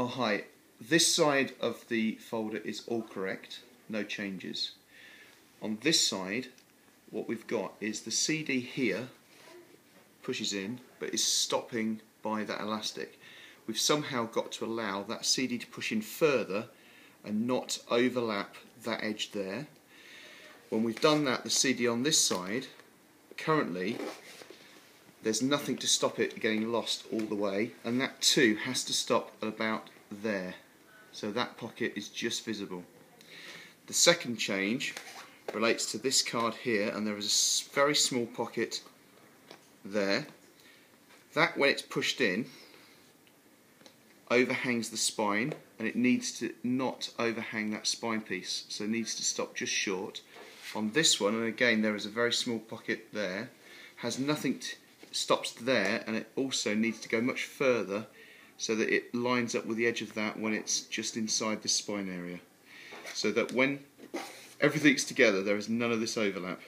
Oh hi, this side of the folder is all correct, no changes. On this side, what we've got is the CD here pushes in, but is stopping by that elastic. We've somehow got to allow that CD to push in further and not overlap that edge there. When we've done that, the CD on this side, currently, there's nothing to stop it getting lost all the way, and that too has to stop at about there. So that pocket is just visible. The second change relates to this card here, and there is a very small pocket there. That, when it's pushed in, overhangs the spine and it needs to not overhang that spine piece so it needs to stop just short on this one and again there is a very small pocket there has nothing to, stops there and it also needs to go much further so that it lines up with the edge of that when it's just inside the spine area. So that when everything's together there is none of this overlap